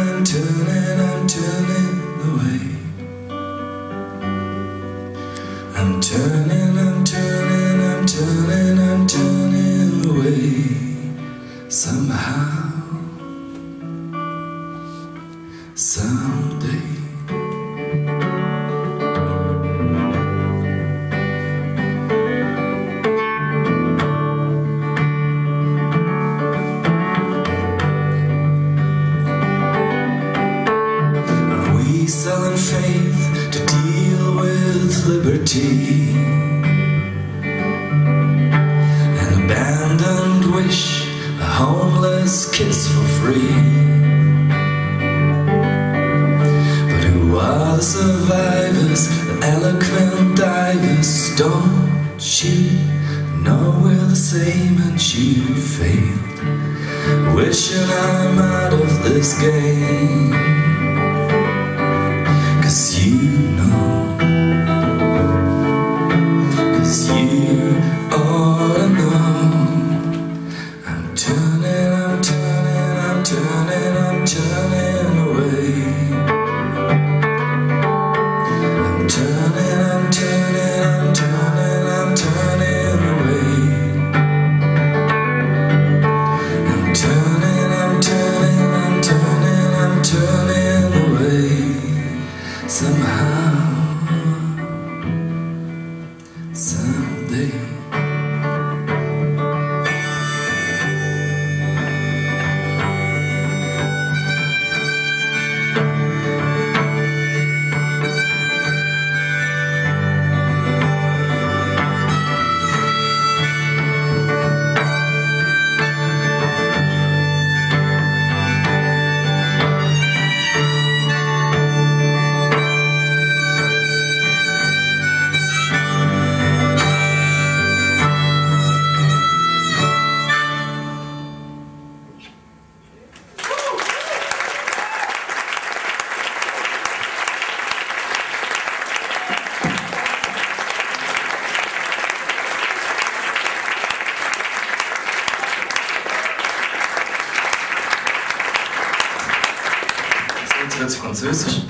I'm turning, I'm turning away. I'm turning, I'm turning, I'm turning, I'm turning away. Somehow, someday. Faith to deal with liberty? An abandoned wish, a homeless kiss for free. But who are the survivors, the eloquent divers? Don't you know we're the same and you failed? Wishing I'm out of this game. I'm turning away. Somehow, französisch.